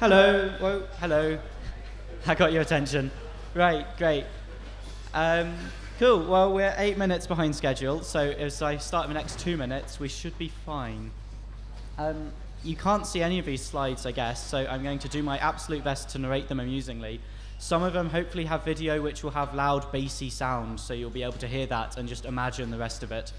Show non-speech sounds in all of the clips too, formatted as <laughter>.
Hello. Whoa, hello. I got your attention. Right, great. Um, cool. Well, we're eight minutes behind schedule, so as I start in the next two minutes, we should be fine. Um, you can't see any of these slides, I guess, so I'm going to do my absolute best to narrate them amusingly. Some of them hopefully have video which will have loud, bassy sounds, so you'll be able to hear that and just imagine the rest of it.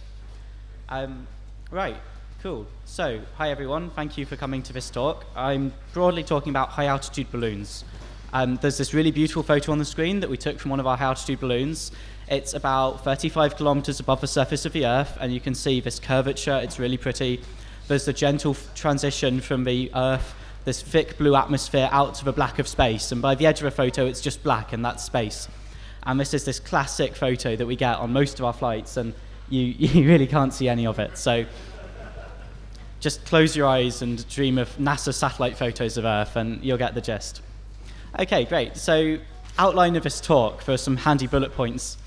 Um, right, cool. So, hi everyone, thank you for coming to this talk. I'm broadly talking about high altitude balloons. Um, there's this really beautiful photo on the screen that we took from one of our high altitude balloons. It's about 35 kilometers above the surface of the Earth, and you can see this curvature, it's really pretty. There's the gentle transition from the Earth, this thick blue atmosphere, out to the black of space, and by the edge of the photo, it's just black, and that's space. And this is this classic photo that we get on most of our flights, and you, <laughs> you really can't see any of it. So just close your eyes and dream of NASA satellite photos of Earth, and you'll get the gist. Okay, great. So, outline of this talk for some handy bullet points.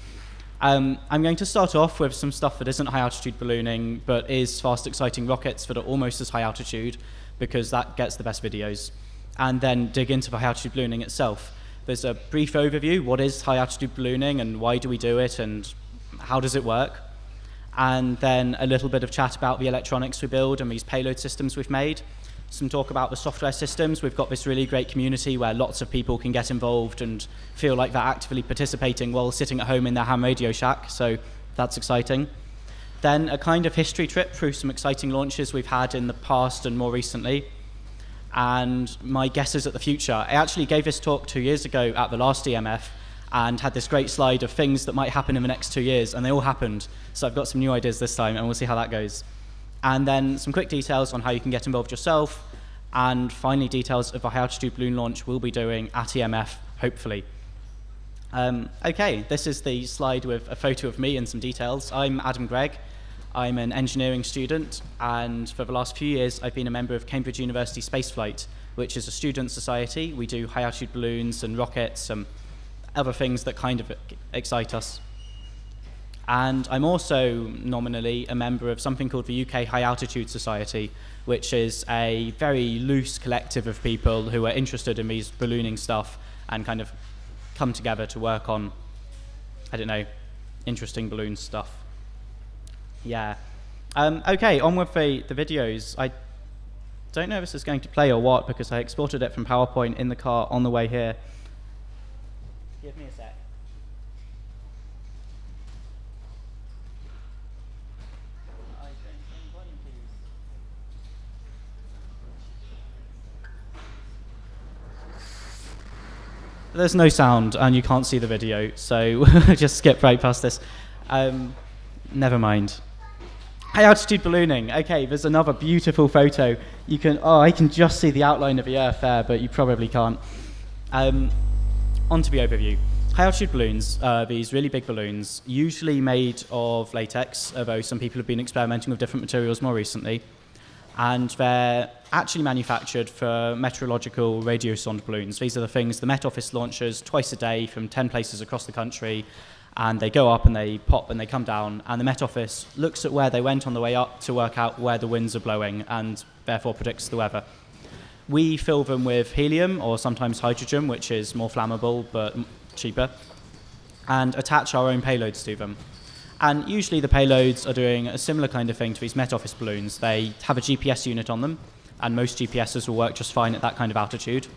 Um, I'm going to start off with some stuff that isn't high altitude ballooning, but is fast, exciting rockets that are almost as high altitude, because that gets the best videos. And then dig into the high altitude ballooning itself. There's a brief overview what is high altitude ballooning and why do we do it and how does it work. And then a little bit of chat about the electronics we build and these payload systems we've made some talk about the software systems. We've got this really great community where lots of people can get involved and feel like they're actively participating while sitting at home in their ham radio shack. So that's exciting. Then a kind of history trip through some exciting launches we've had in the past and more recently. And my guesses at the future. I actually gave this talk two years ago at the last EMF and had this great slide of things that might happen in the next two years, and they all happened. So I've got some new ideas this time, and we'll see how that goes and then some quick details on how you can get involved yourself, and finally details of a high altitude balloon launch we'll be doing at EMF, hopefully. Um, okay, this is the slide with a photo of me and some details. I'm Adam Greig. I'm an engineering student, and for the last few years, I've been a member of Cambridge University Spaceflight, which is a student society. We do high altitude balloons and rockets and other things that kind of excite us. And I'm also nominally a member of something called the UK High Altitude Society, which is a very loose collective of people who are interested in these ballooning stuff and kind of come together to work on, I don't know, interesting balloon stuff. Yeah. Um, okay, on with the, the videos. I don't know if this is going to play or what because I exported it from PowerPoint in the car on the way here. Give me a sec. There's no sound and you can't see the video, so <laughs> just skip right past this. Um, never mind. High altitude ballooning. Okay, there's another beautiful photo. You can, oh, I can just see the outline of the Earth there, but you probably can't. Um, on to the overview. High altitude balloons are these really big balloons, usually made of latex, although some people have been experimenting with different materials more recently and they're actually manufactured for meteorological radiosonde balloons. These are the things the Met Office launches twice a day from 10 places across the country, and they go up and they pop and they come down, and the Met Office looks at where they went on the way up to work out where the winds are blowing and therefore predicts the weather. We fill them with helium or sometimes hydrogen, which is more flammable but cheaper, and attach our own payloads to them. And usually the payloads are doing a similar kind of thing to these Met Office balloons. They have a GPS unit on them, and most GPSs will work just fine at that kind of altitude.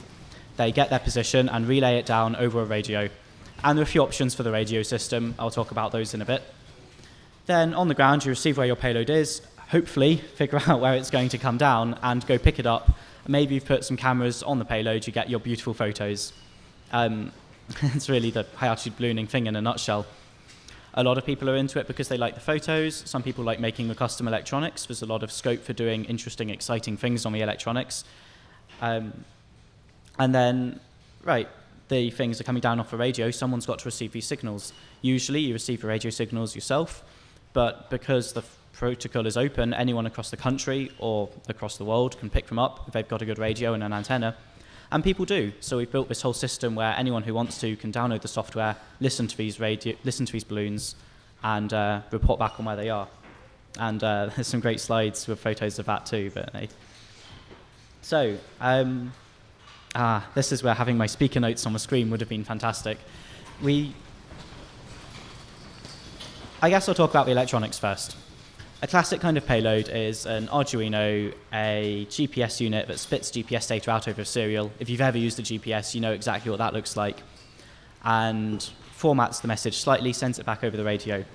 They get their position and relay it down over a radio. And there are a few options for the radio system. I'll talk about those in a bit. Then on the ground, you receive where your payload is, hopefully figure <laughs> out where it's going to come down and go pick it up. Maybe you've put some cameras on the payload, you get your beautiful photos. Um, <laughs> it's really the high altitude ballooning thing in a nutshell. A lot of people are into it because they like the photos. Some people like making the custom electronics. There's a lot of scope for doing interesting, exciting things on the electronics. Um, and then, right, the things are coming down off the radio. Someone's got to receive these signals. Usually, you receive the radio signals yourself, but because the protocol is open, anyone across the country or across the world can pick them up if they've got a good radio and an antenna and people do. So we've built this whole system where anyone who wants to can download the software, listen to these radio, listen to these balloons, and uh, report back on where they are. And uh, <laughs> there's some great slides with photos of that too. But so um, Ah, this is where having my speaker notes on the screen would have been fantastic. We, I guess I'll talk about the electronics first. A classic kind of payload is an Arduino, a GPS unit that spits GPS data out over a serial. If you've ever used a GPS, you know exactly what that looks like. And formats the message slightly, sends it back over the radio.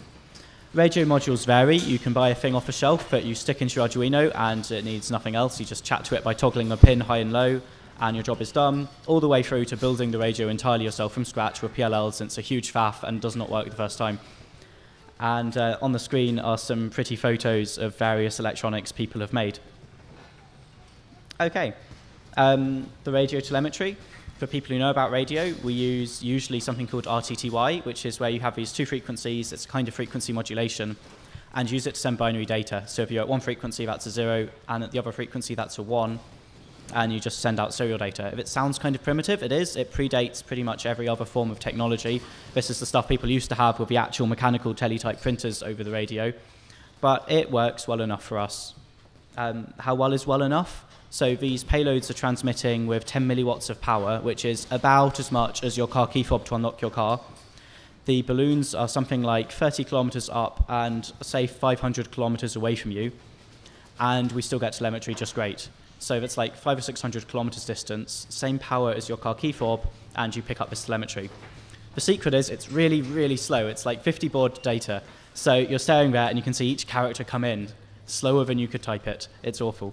Radio modules vary. You can buy a thing off a shelf that you stick into your Arduino and it needs nothing else. You just chat to it by toggling a pin high and low and your job is done, all the way through to building the radio entirely yourself from scratch with PLLs and it's a huge faff and does not work the first time. And uh, on the screen are some pretty photos of various electronics people have made. Okay, um, the radio telemetry. For people who know about radio, we use usually something called RTTY, which is where you have these two frequencies, it's a kind of frequency modulation, and use it to send binary data. So if you're at one frequency, that's a zero, and at the other frequency, that's a one, and you just send out serial data. If it sounds kind of primitive, it is. It predates pretty much every other form of technology. This is the stuff people used to have with the actual mechanical teletype printers over the radio. But it works well enough for us. Um, how well is well enough? So these payloads are transmitting with 10 milliwatts of power, which is about as much as your car key fob to unlock your car. The balloons are something like 30 kilometers up and say 500 kilometers away from you, and we still get telemetry just great. So it's like five or 600 kilometers distance, same power as your car key fob, and you pick up this telemetry. The secret is it's really, really slow. It's like 50 baud data. So you're staring there and you can see each character come in slower than you could type it. It's awful.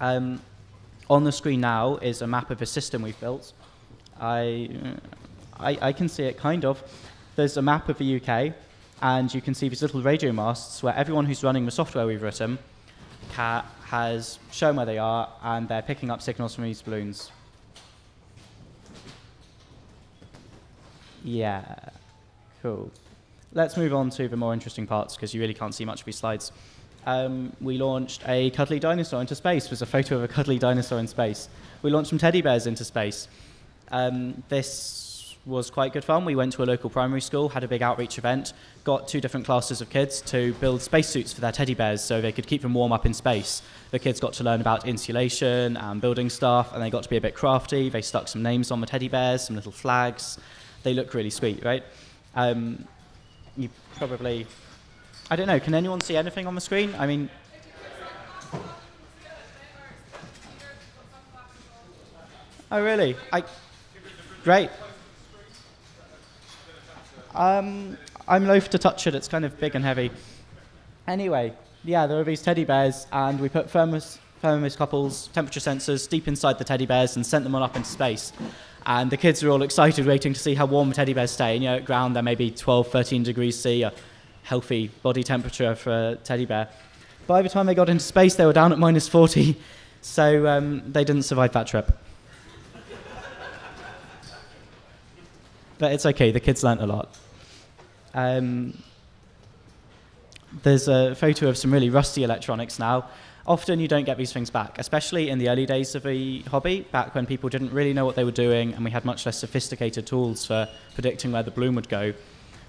Um, on the screen now is a map of a system we've built. I, I, I can see it kind of. There's a map of the UK, and you can see these little radio masts where everyone who's running the software we've written can, has shown where they are, and they're picking up signals from these balloons. Yeah, cool. Let's move on to the more interesting parts, because you really can't see much of these slides. Um, we launched a cuddly dinosaur into space. There's a photo of a cuddly dinosaur in space. We launched some teddy bears into space. Um, this was quite good fun. We went to a local primary school, had a big outreach event, got two different classes of kids to build spacesuits for their teddy bears so they could keep them warm up in space. The kids got to learn about insulation and building stuff, and they got to be a bit crafty. They stuck some names on the teddy bears, some little flags. They look really sweet, right? Um, you probably, I don't know, can anyone see anything on the screen? I mean, Oh, really? I, great. Um, I'm loath to touch it. It's kind of big and heavy. Anyway, yeah, there are these teddy bears, and we put thermos, thermocouples, temperature sensors deep inside the teddy bears and sent them all up into space. And the kids are all excited, waiting to see how warm the teddy bears stay. And, you know, at ground, they're maybe 12, 13 degrees C, a healthy body temperature for a teddy bear. By the time they got into space, they were down at minus 40, <laughs> so um, they didn't survive that trip. But it's okay, the kids learnt a lot. Um, there's a photo of some really rusty electronics now. Often you don't get these things back, especially in the early days of the hobby, back when people didn't really know what they were doing and we had much less sophisticated tools for predicting where the bloom would go.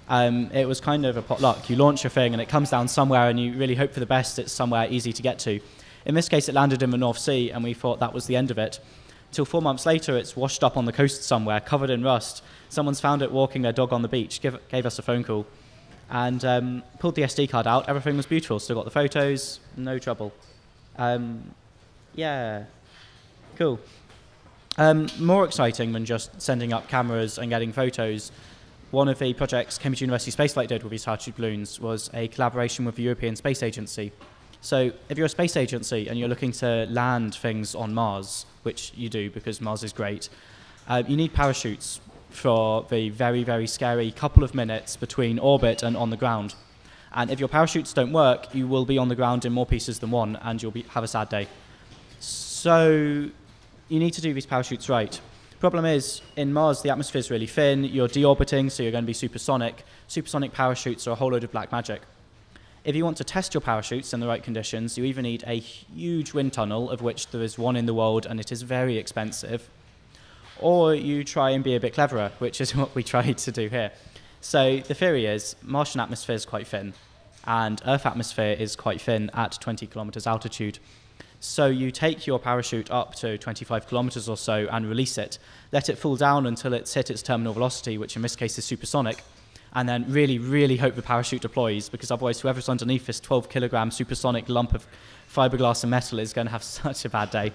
Um, it was kind of a potluck. You launch a thing and it comes down somewhere and you really hope for the best it's somewhere easy to get to. In this case, it landed in the North Sea and we thought that was the end of it. Till four months later, it's washed up on the coast somewhere, covered in rust. Someone's found it walking their dog on the beach, give, gave us a phone call, and um, pulled the SD card out. Everything was beautiful. Still got the photos, no trouble. Um, yeah, cool. Um, more exciting than just sending up cameras and getting photos, one of the projects Cambridge University Spaceflight did with these hard balloons was a collaboration with the European Space Agency. So if you're a space agency and you're looking to land things on Mars, which you do because Mars is great, uh, you need parachutes for the very, very scary couple of minutes between orbit and on the ground. And if your parachutes don't work, you will be on the ground in more pieces than one, and you'll be, have a sad day. So you need to do these parachutes right. Problem is, in Mars, the atmosphere is really thin. You're deorbiting, so you're going to be supersonic. Supersonic parachutes are a whole load of black magic. If you want to test your parachutes in the right conditions, you either need a huge wind tunnel, of which there is one in the world and it is very expensive, or you try and be a bit cleverer, which is <laughs> what we tried to do here. So the theory is Martian atmosphere is quite thin, and Earth atmosphere is quite thin at 20 kilometers altitude. So you take your parachute up to 25 kilometers or so and release it. Let it fall down until it's hit its terminal velocity, which in this case is supersonic. And then really, really hope the parachute deploys because otherwise, whoever's underneath this 12 kilogram supersonic lump of fiberglass and metal is going to have <laughs> such a bad day.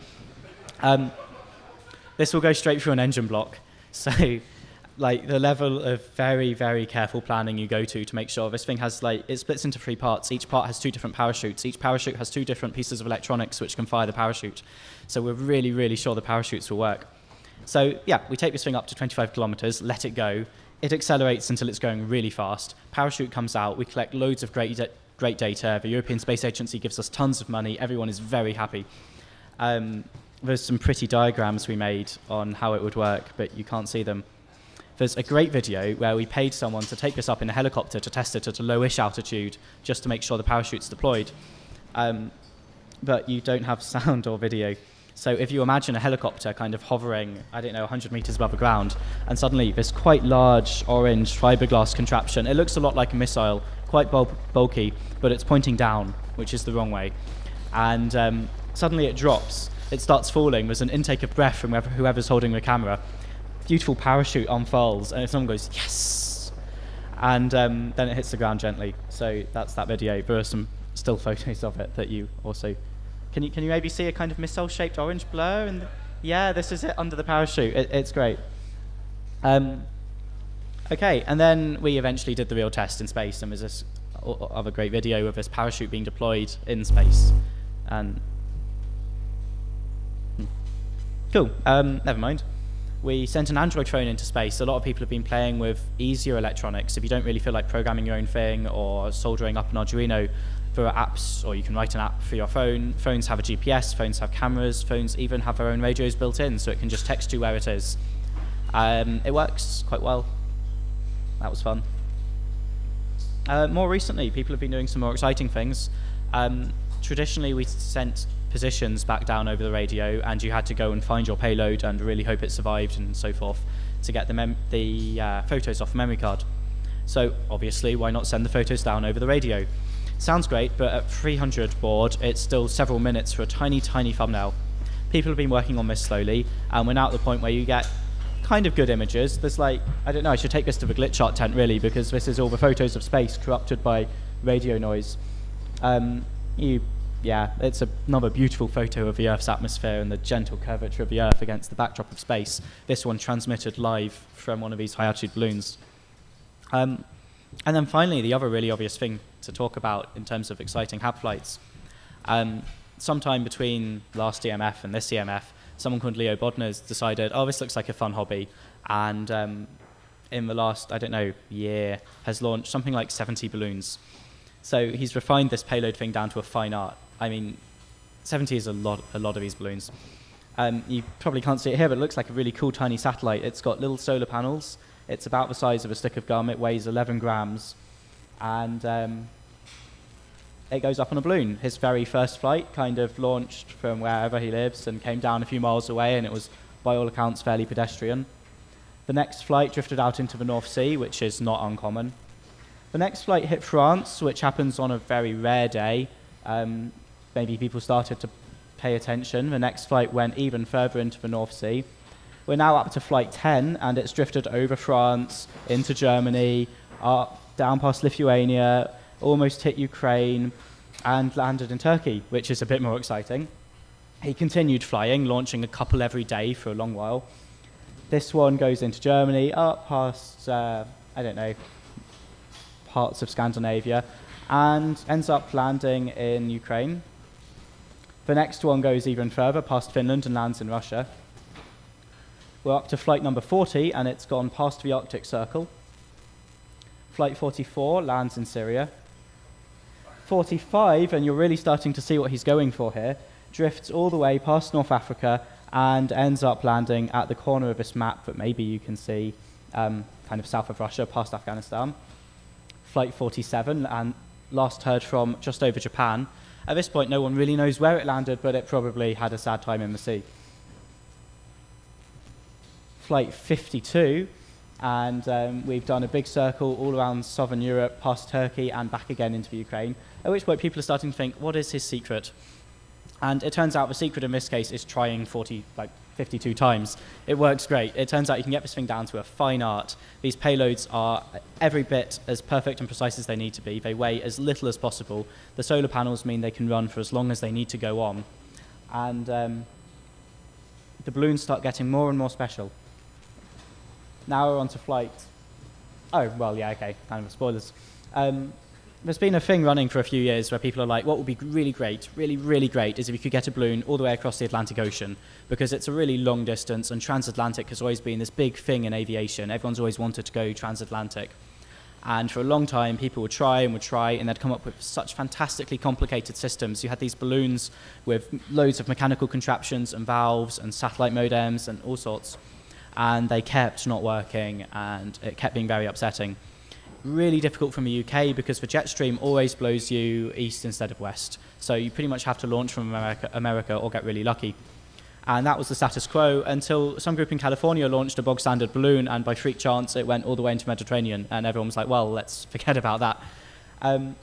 Um, this will go straight through an engine block. <laughs> So like the level of very very careful planning you go to to make sure this thing has like it splits into three parts. Each part has two different parachutes. Each parachute has two different pieces of electronics which can fire the parachute. So we're really really sure the parachutes will work. So yeah we take this thing up to 25 kilometers let it go it accelerates until it's going really fast. Parachute comes out. We collect loads of great great data. The european space agency gives us tons of money. Everyone is very happy. Um, there's some pretty diagrams we made on how it would work but you can't see them. There's a great video where we paid someone to take this up in a helicopter to test it at a lowish altitude just to make sure the parachute's deployed. Um, but you don't have <laughs> sound or video. So if you imagine a helicopter kind of hovering, I don't know, 100 meters above the ground, and suddenly this quite large orange fiberglass contraption, it looks a lot like a missile, quite bul- bulky, but it's pointing down, which is the wrong way. And um, suddenly it drops. It starts falling. There's an intake of breath from whoever's holding the camera beautiful parachute unfurls, and someone goes, yes! And um, then it hits the ground gently. So that's that video. There are some still photos of it that you also. Can you, can you maybe see a kind of missile shaped orange blur? And yeah, this is it under the parachute. It, it's great. Um, okay, and then we eventually did the real test in space, and there's this other great video of this parachute being deployed in space. And hmm. cool. Um, never mind we sent an Android phone into space. A lot of people have been playing with easier electronics. If you don't really feel like programming your own thing or soldering up an Arduino, are apps, or you can write an app for your phone. Phones have a GPS, phones have cameras, phones even have their own radios built in, so it can just text you where it is. Um, it works quite well. That was fun. Uh, more recently, people have been doing some more exciting things. Um, traditionally, we sent positions back down over the radio, and you had to go and find your payload and really hope it survived and so forth to get the, the uh, photos off a memory card. So obviously, why not send the photos down over the radio? Sounds great, but at 300 baud, it's still several minutes for a tiny, tiny thumbnail. People have been working on this slowly, and we're now at the point where you get kind of good images. There's like, I don't know, I should take this to the glitch art tent really, because this is all the photos of space corrupted by radio noise. Um, you yeah, it's another beautiful photo of the Earth's atmosphere and the gentle curvature of the Earth against the backdrop of space. This one transmitted live from one of these high altitude balloons. Um, and then finally, the other really obvious thing to talk about in terms of exciting HAB flights. Um, sometime between last EMF and this EMF, someone called Leo Bodnar's decided, oh, this looks like a fun hobby. And um, in the last, I don't know, year, has launched something like 70 balloons. So he's refined this payload thing down to a fine art. I mean, 70 is a lot, a lot of these balloons. Um, you probably can't see it here, but it looks like a really cool tiny satellite. It's got little solar panels. It's about the size of a stick of gum. It weighs 11 grams. And um, it goes up on a balloon. His very first flight kind of launched from wherever he lives and came down a few miles away, and it was, by all accounts, fairly pedestrian. The next flight drifted out into the North Sea, which is not uncommon. The next flight hit France, which happens on a very rare day. Um, maybe people started to pay attention. The next flight went even further into the North Sea. We're now up to flight 10, and it's drifted over France, into Germany, up, down past Lithuania, almost hit Ukraine, and landed in Turkey, which is a bit more exciting. He continued flying, launching a couple every day for a long while. This one goes into Germany, up past, uh, I don't know, parts of Scandinavia, and ends up landing in Ukraine, the next one goes even further past Finland and lands in Russia. We're up to flight number 40, and it's gone past the Arctic Circle. Flight 44 lands in Syria. 45, and you're really starting to see what he's going for here, drifts all the way past North Africa and ends up landing at the corner of this map that maybe you can see um, kind of south of Russia, past Afghanistan. Flight 47, and last heard from just over Japan, at this point, no one really knows where it landed, but it probably had a sad time in the sea. Flight 52, and um, we've done a big circle all around southern Europe, past Turkey, and back again into the Ukraine. At which point, people are starting to think, what is his secret? And it turns out the secret in this case is trying 40, like 52 times. It works great. It turns out you can get this thing down to a fine art. These payloads are every bit as perfect and precise as they need to be. They weigh as little as possible. The solar panels mean they can run for as long as they need to go on. And um, the balloons start getting more and more special. Now we're on to flight. Oh, well, yeah, okay, kind of spoilers. Um, there's been a thing running for a few years where people are like, what would be really great, really, really great, is if you could get a balloon all the way across the Atlantic Ocean, because it's a really long distance, and transatlantic has always been this big thing in aviation. Everyone's always wanted to go transatlantic. And for a long time, people would try and would try, and they'd come up with such fantastically complicated systems. You had these balloons with loads of mechanical contraptions and valves and satellite modems and all sorts, and they kept not working, and it kept being very upsetting really difficult from the UK because the jet stream always blows you east instead of west. So you pretty much have to launch from America, America or get really lucky. And that was the status quo until some group in California launched a bog standard balloon, and by freak chance, it went all the way into Mediterranean, and everyone was like, well, let's <laughs> forget about that. Um,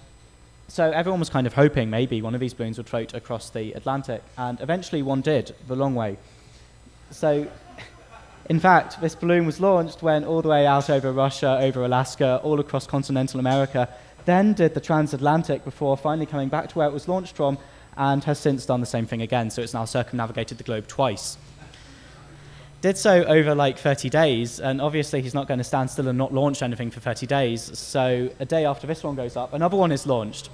so everyone was kind of hoping maybe one of these balloons would float across the Atlantic, and eventually one did, the long way. So in fact, this balloon was launched, went all the way out over Russia, over Alaska, all across continental America, then did the transatlantic before finally coming back to where it was launched from, and has since done the same thing again. So it's now circumnavigated the globe twice. Did so over like 30 days, and obviously he's not going to stand still and not launch anything for 30 days. So a day after this one goes up, another one is launched.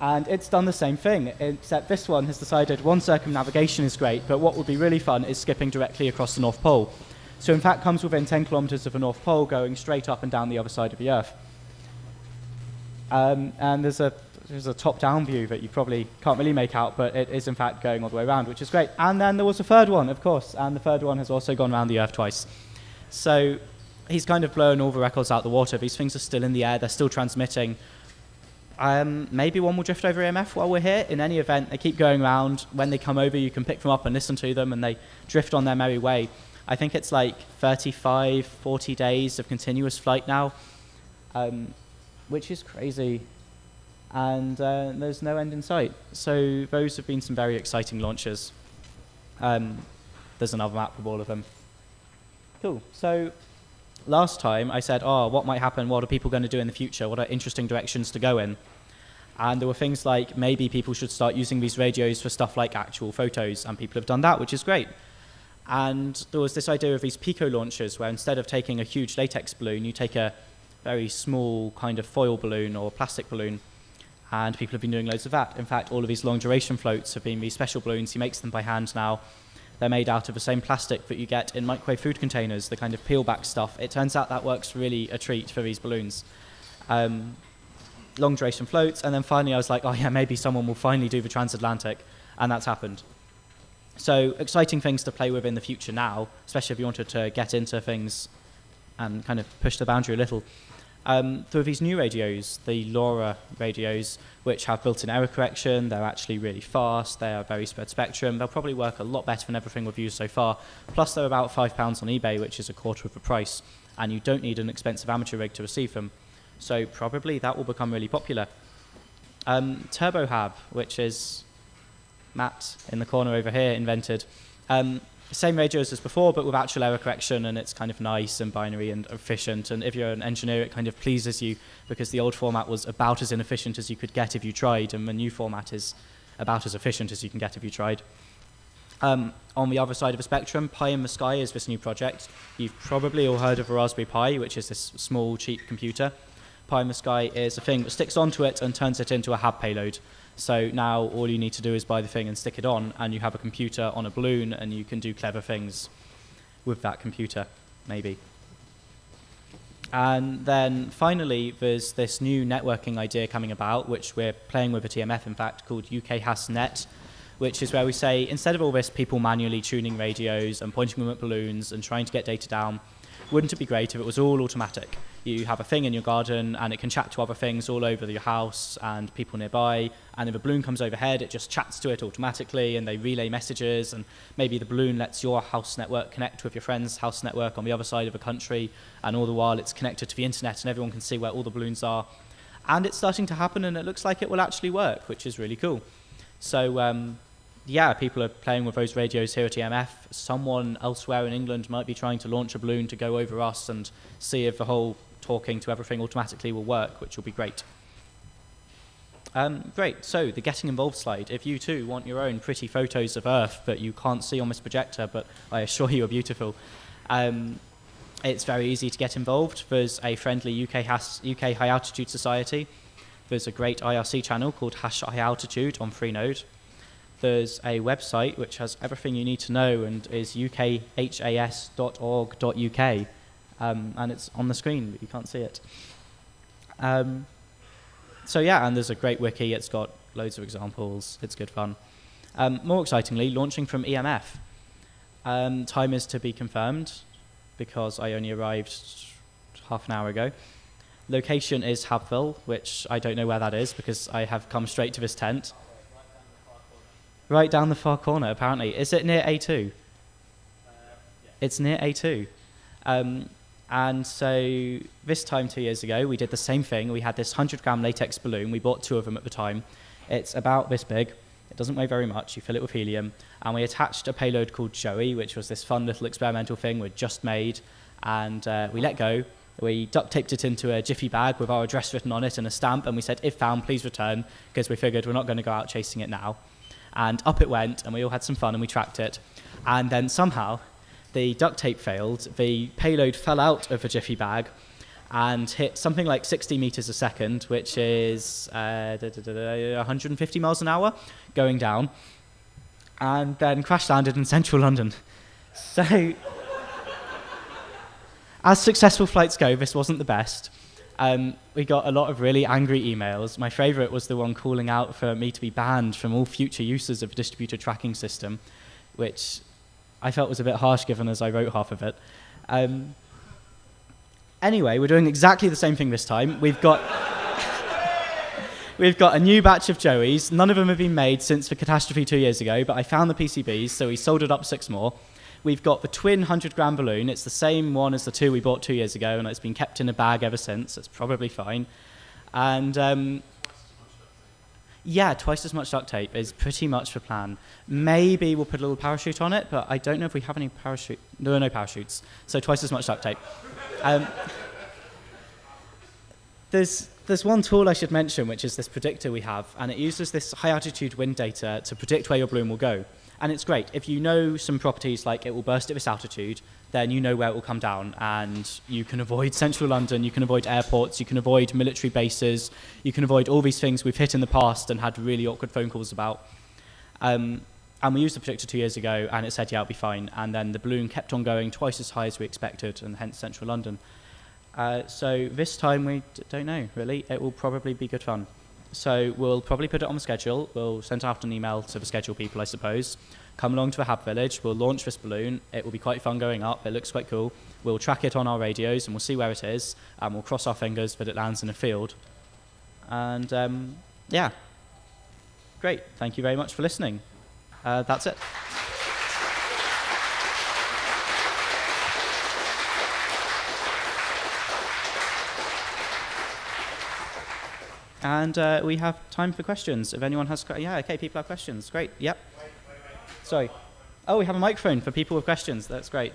And it's done the same thing, except this one has decided one circumnavigation is great, but what would be really fun is skipping directly across the North Pole. So in fact comes within 10 kilometers of the North Pole going straight up and down the other side of the Earth. Um, and there's a, there's a top-down view that you probably can't really make out, but it is in fact going all the way around, which is great. And then there was a third one, of course, and the third one has also gone around the Earth twice. So he's kind of blown all the records out the water. These things are still in the air, they're still transmitting. Um, maybe one will drift over EMF while we're here. In any event, they keep going around. When they come over, you can pick them up and listen to them, and they drift on their merry way. I think it's like 35, 40 days of continuous flight now, um, which is crazy. And uh, there's no end in sight. So those have been some very exciting launches. Um, there's another map with all of them. Cool. So last time I said, oh, what might happen? What are people going to do in the future? What are interesting directions to go in? And there were things like maybe people should start using these radios for stuff like actual photos, and people have done that, which is great. And there was this idea of these pico launchers where instead of taking a huge latex balloon, you take a very small kind of foil balloon or plastic balloon. And people have been doing loads of that. In fact, all of these long duration floats have been these special balloons. He makes them by hand now. They're made out of the same plastic that you get in microwave food containers, the kind of peel back stuff. It turns out that works really a treat for these balloons. Um, long duration floats. And then finally, I was like, oh, yeah, maybe someone will finally do the transatlantic. And that's happened. So exciting things to play with in the future now, especially if you wanted to get into things and kind of push the boundary a little. Um, are these new radios, the LoRa radios, which have built-in error correction. They're actually really fast. They are very spread spectrum. They'll probably work a lot better than everything we've used so far. Plus, they're about five pounds on eBay, which is a quarter of the price, and you don't need an expensive amateur rig to receive them. So probably that will become really popular. Um, TurboHab, which is Matt in the corner over here invented. Um, same radios as before, but with actual error correction, and it's kind of nice and binary and efficient. And if you're an engineer, it kind of pleases you because the old format was about as inefficient as you could get if you tried, and the new format is about as efficient as you can get if you tried. Um, on the other side of the spectrum, Pi in the Sky is this new project. You've probably all heard of a Raspberry Pi, which is this small, cheap computer. Pi in the Sky is a thing that sticks onto it and turns it into a HAB payload. So now all you need to do is buy the thing and stick it on, and you have a computer on a balloon, and you can do clever things with that computer, maybe. And then finally, there's this new networking idea coming about, which we're playing with at EMF, in fact, called UKHASnet, which is where we say instead of all this people manually tuning radios and pointing them at balloons and trying to get data down, wouldn't it be great if it was all automatic? You have a thing in your garden and it can chat to other things all over your house and people nearby. And if a balloon comes overhead, it just chats to it automatically and they relay messages. And maybe the balloon lets your house network connect with your friend's house network on the other side of the country. And all the while it's connected to the internet and everyone can see where all the balloons are. And it's starting to happen and it looks like it will actually work, which is really cool. So um, yeah, people are playing with those radios here at EMF. Someone elsewhere in England might be trying to launch a balloon to go over us and see if the whole talking to everything automatically will work, which will be great. Um, great, so the getting involved slide. If you too want your own pretty photos of Earth that you can't see on this projector, but I assure you are beautiful, um, it's very easy to get involved. There's a friendly UK, has, UK High Altitude Society. There's a great IRC channel called Hash High Altitude on Freenode. There's a website which has everything you need to know and is ukhas.org.uk. Um, and it's on the screen, but you can't see it. Um, so yeah, and there's a great wiki. It's got loads of examples. It's good fun. Um, more excitingly, launching from EMF. Um, time is to be confirmed because I only arrived half an hour ago. Location is Habbville, which I don't know where that is because I have come straight to this tent. Right down the far corner, apparently. Is it near A2? It's near A2. Um, and so this time, two years ago, we did the same thing. We had this 100 gram latex balloon. We bought two of them at the time. It's about this big. It doesn't weigh very much. You fill it with helium. And we attached a payload called Joey, which was this fun little experimental thing we'd just made. And uh, we let go. We duct taped it into a jiffy bag with our address written on it and a stamp. And we said, if found, please return, because we figured we're not going to go out chasing it now. And up it went, and we all had some fun, and we tracked it. And then somehow, the duct tape failed, the payload fell out of the jiffy bag and hit something like 60 meters a second, which is uh, 150 miles an hour going down, and then crash landed in central London. <laughs> So, as successful flights go, this wasn't the best. Um, we got a lot of really angry emails. My favorite was the one calling out for me to be banned from all future uses of the distributed tracking system, which I felt was a bit harsh given as I wrote half of it. Um, anyway, we're doing exactly the same thing this time. We've got. <laughs> We've got a new batch of Joeys. None of them have been made since the catastrophe two years ago, but I found the PCBs, so we soldered up six more. We've got the twin 100 gram balloon. It's the same one as the two we bought two years ago, and it's been kept in a bag ever since. It's probably fine. And um, yeah, twice as much duct tape is pretty much the plan. Maybe we'll put a little parachute on it, but I don't know if we have any parachute. There are no parachutes, so twice as much duct tape. Um, there's there's one tool I should mention, which is this predictor we have, and it uses this high altitude wind data to predict where your balloon will go. And it's great. If you know some properties like it will burst at this altitude, then you know where it will come down, and you can avoid central London, you can avoid airports, you can avoid military bases, you can avoid all these things we've hit in the past and had really awkward phone calls about. Um, and we used the predictor two years ago, and it said, yeah, it'll be fine. And then the balloon kept on going twice as high as we expected, and hence central London. Uh, so this time we don't know, really. It will probably be good fun. So we'll probably put it on the schedule. We'll send out an email to the schedule people, I suppose. Come along to a Hab Village. We'll launch this balloon. It will be quite fun going up. It looks quite cool. We'll track it on our radios and we'll see where it is. And we'll cross our fingers that it lands in a field. And um, yeah, great. Thank you very much for listening. Uh, that's it. And uh, we have time for questions. If anyone has, yeah, okay, people have questions. Great. Yep. Sorry. Oh, we have a microphone for people with questions. That's great.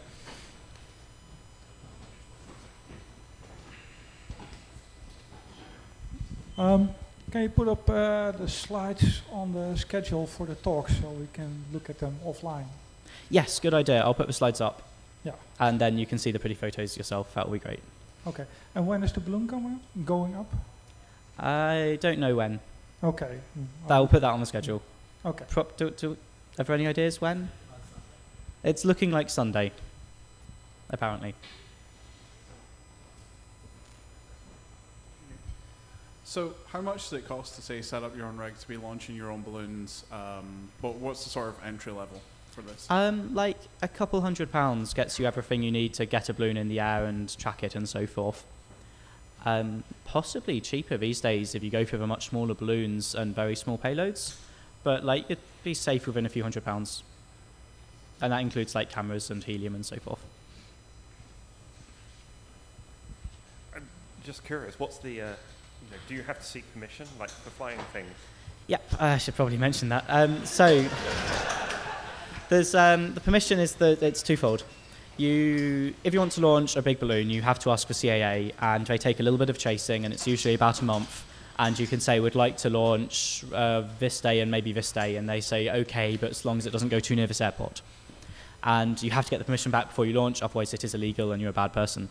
Um, can you put up uh, the slides on the schedule for the talk so we can look at them offline? Yes, good idea. I'll put the slides up. Yeah. And then you can see the pretty photos yourself. That will be great. Okay. And when is the balloon coming going up? I don't know when. Okay. mm, That will put that on the schedule. Okay. Pro- do, do, have any ideas when? It's looking like Sunday, apparently. So, how much does it cost to say set up your own rig to be launching your own balloons? Um, but what's the sort of entry level for this? Um, like a couple hundred pounds gets you everything you need to get a balloon in the air and track it and so forth. Um, possibly cheaper these days if you go for the much smaller balloons and very small payloads, but like safe within a few hundred pounds, and that includes like cameras and helium and so forth. I'm just curious, what's the, uh, you know, do you have to seek permission, like for flying things? Yep, I should probably mention that. Um, so, <laughs> there's um, the permission is that it's twofold. You, if you want to launch a big balloon, you have to ask for CAA, and they take a little bit of chasing, and it's usually about a month. And you can say, "We'd like to launch uh, this day and maybe this day," and they say, "Okay, but as long as it doesn't go too near this airport." And you have to get the permission back before you launch, otherwise it is illegal and you're a bad person.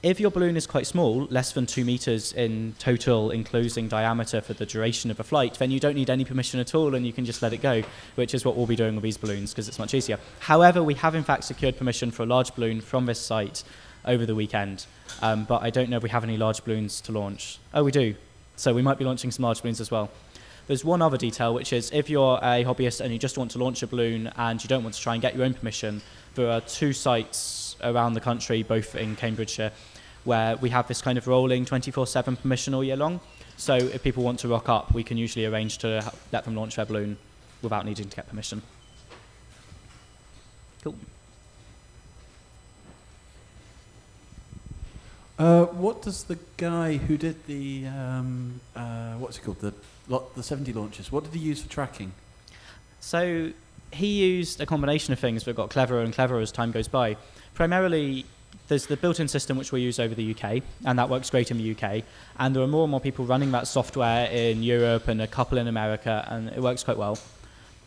If your balloon is quite small, less than two meters in total enclosing diameter for the duration of a flight, then you don't need any permission at all and you can just let it go, which is what we'll be doing with these balloons because it's much easier. However, we have in fact secured permission for a large balloon from this site over the weekend, um, but I don't know if we have any large balloons to launch. Oh, we do. So we might be launching some large balloons as well. There's one other detail, which is if you're a hobbyist and you just want to launch a balloon and you don't want to try and get your own permission, there are two sites around the country, both in Cambridgeshire, where we have this kind of rolling 24-7 permission all year long. So if people want to rock up, we can usually arrange to let them launch their balloon without needing to get permission. Cool. Uh, what does the guy who did the um, uh, what's it called the the 70 launches? What did he use for tracking? So he used a combination of things, but got cleverer and cleverer as time goes by. Primarily, there's the built-in system which we use over the UK, and that works great in the UK. And there are more and more people running that software in Europe and a couple in America, and it works quite well.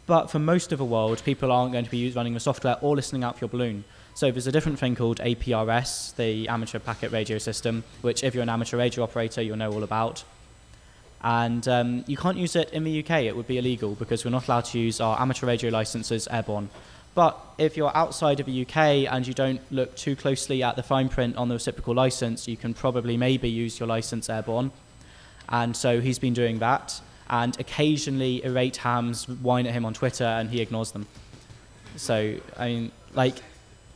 But for most of the world, people aren't going to be running the software or listening out for your balloon. So there's a different thing called APRS, the Amateur Packet Radio System, which if you're an amateur radio operator, you'll know all about. And um, you can't use it in the UK. It would be illegal because we're not allowed to use our amateur radio licenses airborne. But if you're outside of the UK and you don't look too closely at the fine print on the reciprocal license, you can probably maybe use your license airborne. And so he's been doing that. And occasionally, irate hams whine at him on Twitter and he ignores them. So, I mean, like,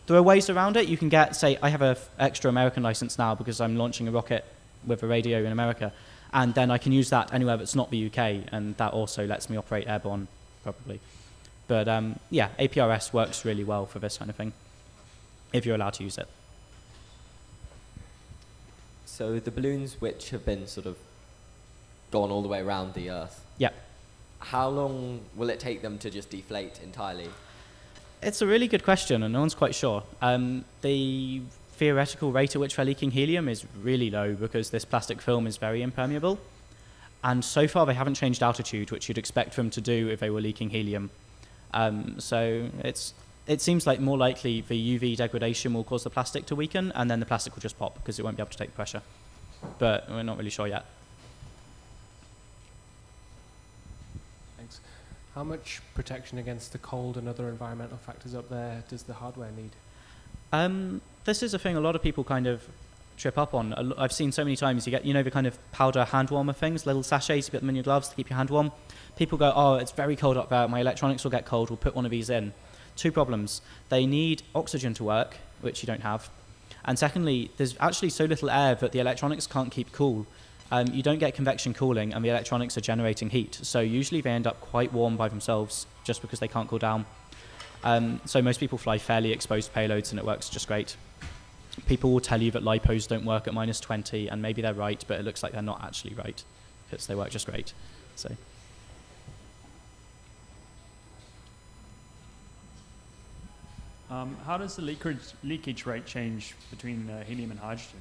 there are ways around it. You can get, say, I have an extra American license now because I'm launching a rocket with a radio in America. And then I can use that anywhere that's not the UK. And that also lets me operate airborne, probably. But um, yeah, APRS works really well for this kind of thing, if you're allowed to use it. So the balloons which have been sort of gone all the way around the Earth. Yeah. How long will it take them to just deflate entirely? It's a really good question, and no one's quite sure. Um, the theoretical rate at which they're leaking helium is really low because this plastic film is very impermeable. And so far, they haven't changed altitude, which you'd expect them to do if they were leaking helium. Um, so it's it seems like more likely the UV degradation will cause the plastic to weaken, and then the plastic will just pop because it won't be able to take pressure. But we're not really sure yet. How much protection against the cold and other environmental factors up there does the hardware need? Um, this is a thing a lot of people kind of trip up on. I've seen so many times you get, you know, the kind of powder hand warmer things, little sachets, you put them in your gloves to keep your hand warm. People go, oh, it's very cold up there, my electronics will get cold, we'll put one of these in. Two problems. They need oxygen to work, which you don't have. And secondly, there's actually so little air that the electronics can't keep cool. Um, you don't get convection cooling, and the electronics are generating heat. So usually they end up quite warm by themselves just because they can't cool down. Um, so most people fly fairly exposed payloads, and it works just great. People will tell you that lipos don't work at minus 20, and maybe they're right, but it looks like they're not actually right because they work just great. So Um, how does the leakage, leakage rate change between uh, helium and hydrogen?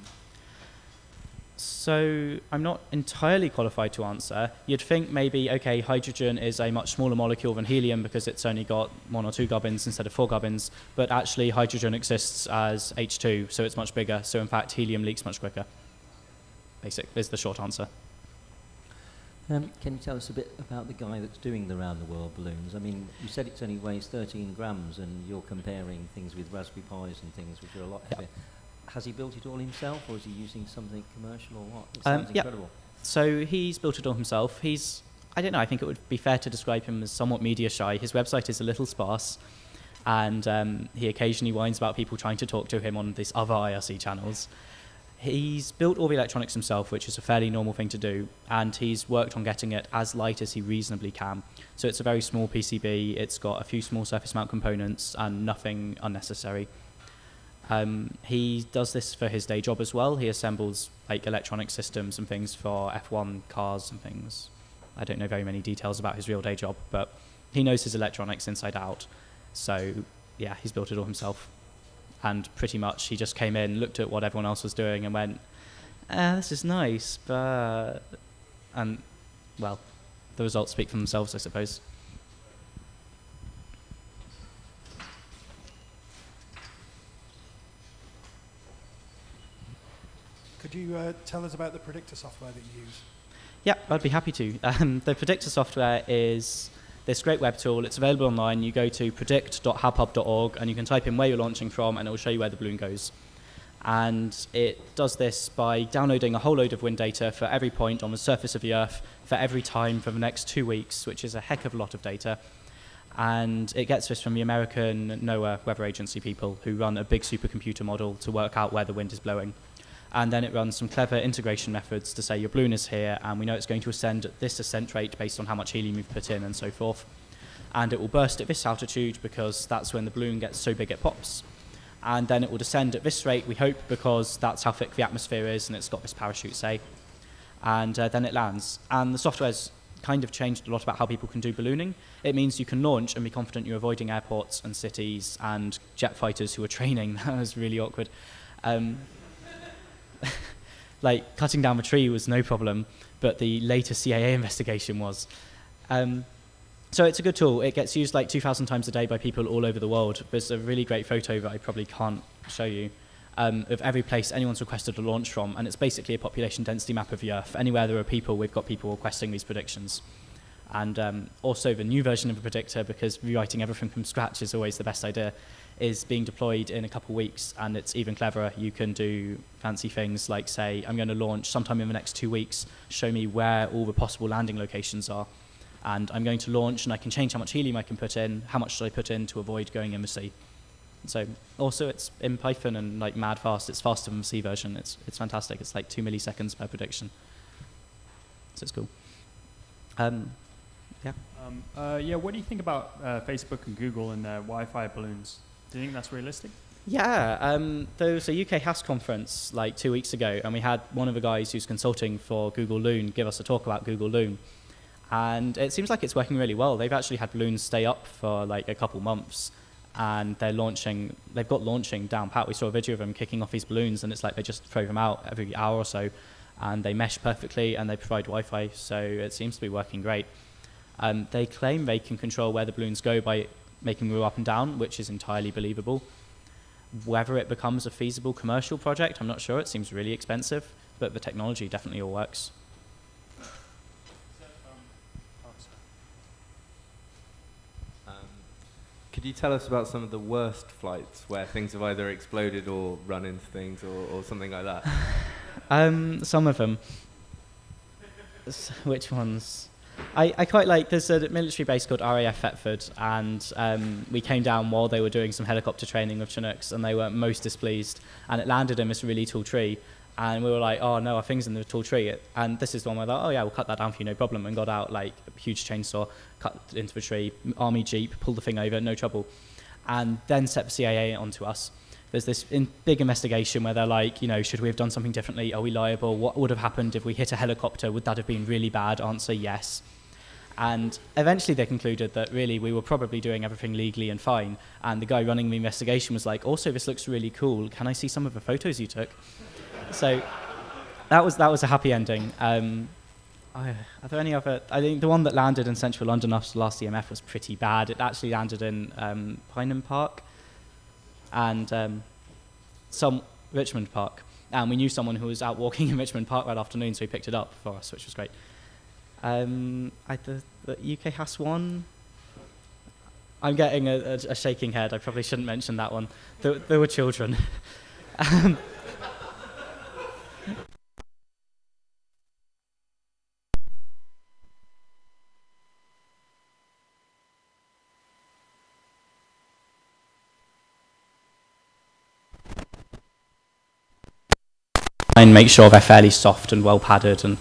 So I'm not entirely qualified to answer. You'd think maybe, okay, hydrogen is a much smaller molecule than helium because it's only got one or two gubbins instead of four gubbins, but actually hydrogen exists as H2, so it's much bigger. So in fact, helium leaks much quicker. Basic is the short answer. Um, can you tell us a bit about the guy that's doing the round the world balloons? I mean, you said it only weighs 13 grams, and you're comparing things with Raspberry Pis and things which are a lot Yeah. Has he built it all himself, or is he using something commercial, or what? It Um, yeah. incredible. So he's built it all himself. He's, I don't know, I think it would be fair to describe him as somewhat media shy. His website is a little sparse, and um, he occasionally whines about people trying to talk to him on these other IRC channels. He's built all the electronics himself, which is a fairly normal thing to do, and he's worked on getting it as light as he reasonably can. So it's a very small PCB, it's got a few small surface mount components, and nothing unnecessary. Um, he does this for his day job as well. He assembles like electronic systems and things for F1 cars and things. I don't know very many details about his real day job, but he knows his electronics inside out. So yeah, he's built it all himself. And pretty much he just came in, looked at what everyone else was doing, and went, ah, "This is nice," but and well, the results speak for themselves, I suppose. You uh, tell us about the predictor software that you use? Yeah, I'd be happy to. <laughs> Um, the predictor software is this great web tool. It's available online. You go to predict.habhub.org and you can type in where you're launching from and it will show you where the balloon goes. And it does this by downloading a whole load of wind data for every point on the surface of the Earth for every time for the next two weeks, which is a heck of a lot of data. And it gets this from the American NOAA weather agency people who run a big supercomputer model to work out where the wind is blowing and then it runs some clever integration methods to say your balloon is here and we know it's going to ascend at this ascent rate based on how much helium you've put in and so forth. And it will burst at this altitude because that's when the balloon gets so big it pops. And then it will descend at this rate, we hope, because that's how thick the atmosphere is and it's got this parachute, say. And uh, then it lands. And the software's kind of changed a lot about how people can do ballooning. It means you can launch and be confident you're avoiding airports and cities and jet fighters who are <laughs> training. that was really awkward. Um, like cutting down the tree was no problem, but the later CIA <laughs> investigation was. Um, so it's a good tool. It gets used like 2,000 times a day by people all over the world. There's a really great photo that I probably can't show you um, of every place anyone's requested a launch from, and it's basically a population density map of the Earth. Anywhere there are people, we've got people requesting these predictions. And um, also the new version of the predictor, because rewriting everything from scratch is always the best idea, is being deployed in a couple of weeks, and it's even cleverer. You can do fancy things like say, I'm going to launch sometime in the next two weeks, show me where all the possible landing locations are. And I'm going to launch, and I can change how much helium I can put in, how much should I put in to avoid going in the sea. So also it's in Python and like mad fast. It's faster than the C version. It's it's fantastic. It's like two milliseconds per prediction. So it's cool. Um, yeah. Um, uh, yeah, what do you think about uh, Facebook and Google and their Wi-Fi balloons? Do you think that's realistic? Yeah, um, there was a UKHAS conference like two weeks ago, and we had one of the guys who's consulting for Google Loon give us a talk about Google Loon. And it seems like it's working really well. They've actually had balloons stay up for like a couple months, and they're launching, they've got launching down pat. We saw a video of them kicking off these balloons, and it's like they just throw them out every hour or so, and they mesh perfectly, and they provide Wi Fi, so it seems to be working great. Um, they claim they can control where the balloons go by making them go up and down, which is entirely believable. Whether it becomes a feasible commercial project, I'm not sure. It seems really expensive, but the technology definitely all works. Um, could you tell us about some of the worst flights where things have either exploded or run into things or, or something like that? <laughs> Um, some of them. S- which ones? I, I quite like, there's a military base called RAF Thetford, and um, we came down while they were doing some helicopter training with Chinooks, and they were most displeased. And it landed in this really tall tree, and we were like, oh no, our thing's in the tall tree. And this is the one where they're like, oh yeah, we'll cut that down for you, no problem. And got out like a huge chainsaw, cut into the tree, army jeep, pulled the thing over, no trouble. And then set the CIA onto us. There's this in big investigation where they're like, you know, should we have done something differently? Are we liable? What would have happened if we hit a helicopter? Would that have been really bad? Answer yes. And eventually they concluded that really we were probably doing everything legally and fine. And the guy running the investigation was like, also, this looks really cool. Can I see some of the photos you took? so that was, that was a happy ending. Um, are there any other? I think the one that landed in central London after the last EMF was pretty bad. It actually landed in um, Pineham Park and um, some Richmond Park. And we knew someone who was out walking <laughs> in Richmond Park that afternoon, so he picked it up for us, which was great. Um, I, the, the UK has one. I'm getting a, a, a shaking head. I probably shouldn't mention that one. There, there were children. <laughs> um, and make sure they're fairly soft and well padded and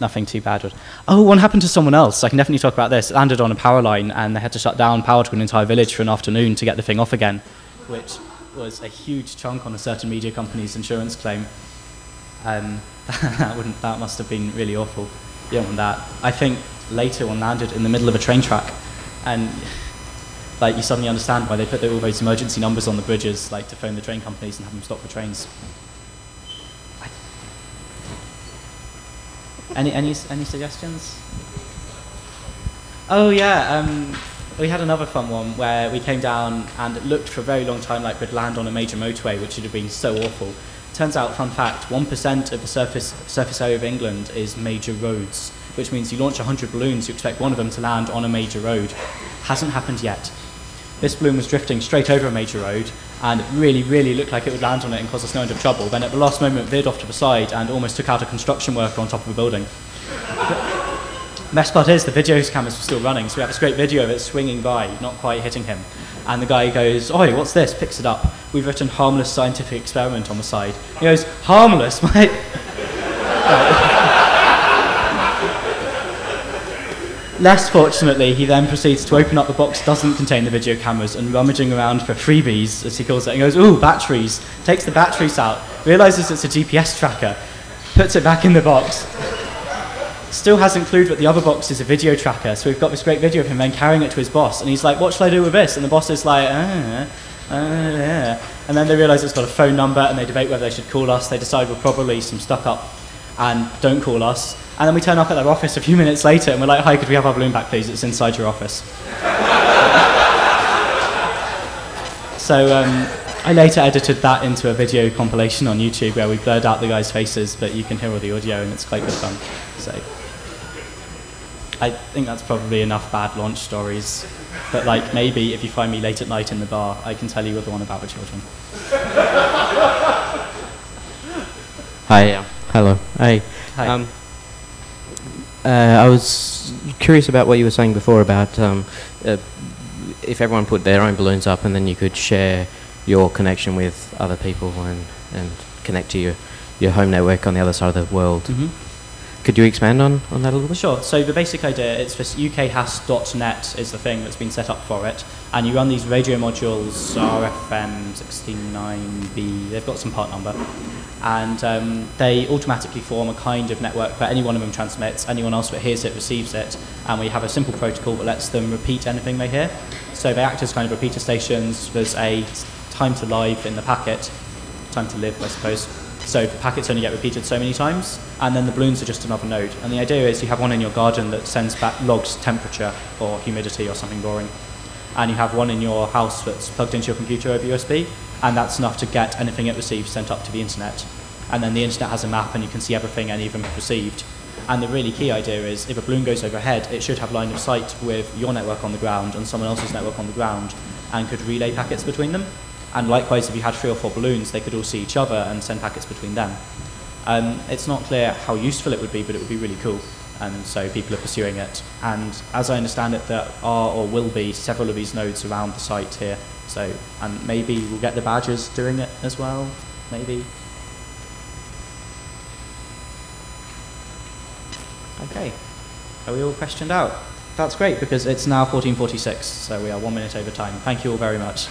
nothing too bad. Oh, one happened to someone else. I can definitely talk about this. It landed on a power line and they had to shut down power to an entire village for an afternoon to get the thing off again, which was a huge chunk on a certain media company's insurance claim. Um, <laughs> that, wouldn't, that must have been really awful. You don't want that. I think later one landed in the middle of a train track, and like you suddenly understand why they put all those emergency numbers on the bridges, like to phone the train companies and have them stop the trains. Any any any suggestions? Oh yeah, um, we had another fun one where we came down and it looked for a very long time like we'd land on a major motorway, which would have been so awful. Turns out, fun fact, 1% of the surface, surface area of England is major roads, which means you launch 100 balloons, you expect one of them to land on a major road. Hasn't happened yet. This balloon was drifting straight over a major road, and it really, really looked like it would land on it and cause us no end of trouble. Then at the last moment, veered off to the side and almost took out a construction worker on top of a building. Best part is the video cameras were still running, so we have this great video of it swinging by, not quite hitting him. And the guy goes, Oi, what's this? Picks it up. We've written harmless scientific experiment on the side. He goes, Harmless? <laughs> mate." <laughs> Less fortunately, he then proceeds to open up the box doesn't contain the video cameras and rummaging around for freebies, as he calls it, and goes, Ooh, batteries. Takes the batteries out, realizes it's a GPS tracker, puts it back in the box, still hasn't clued that the other box is a video tracker. So we've got this great video of him then carrying it to his boss, and he's like, "What shall I do with this?" And the boss is like, "Ah, uh, yeah." And then they realise it's got a phone number, and they debate whether they should call us. They decide we're probably some stuck up, and don't call us. And then we turn up at their office a few minutes later, and we're like, "Hi, could we have our balloon back, please? It's inside your office." so. Um, I later edited that into a video compilation on YouTube where we blurred out the guys' faces, but you can hear all the audio and it's quite good fun. So I think that's probably enough bad launch stories. But like maybe if you find me late at night in the bar, I can tell you the one about the children. Hi. Uh, hello. Hi. Hi. Um, uh, I was curious about what you were saying before about um, uh, if everyone put their own balloons up and then you could share your connection with other people and, and connect to your, your home network on the other side of the world. Mhm. Could you expand on, on that a little bit? Sure. So the basic idea it's this ukhas.net is the thing that's been set up for it, and you run these radio modules RFM69B. They've got some part number, and um, they automatically form a kind of network where any one of them transmits, anyone else that hears it receives it, and we have a simple protocol that lets them repeat anything they hear. So they act as kind of repeater stations. There's a time to live in the packet, time to live, I suppose. So packets only get repeated so many times, and then the balloons are just another node. And the idea is you have one in your garden that sends back logs temperature or humidity or something boring, and you have one in your house that's plugged into your computer over USB, and that's enough to get anything it receives sent up to the internet. And then the internet has a map, and you can see everything and even received. And the really key idea is if a balloon goes overhead, it should have line of sight with your network on the ground and someone else's network on the ground, and could relay packets between them. And likewise, if you had three or four balloons, they could all see each other and send packets between them. Um, it's not clear how useful it would be, but it would be really cool. And so people are pursuing it. And as I understand it, there are or will be several of these nodes around the site here. So, and maybe we'll get the badgers doing it as well. Maybe. Okay. Are we all questioned out? That's great because it's now 1446, so we are one minute over time. Thank you all very much.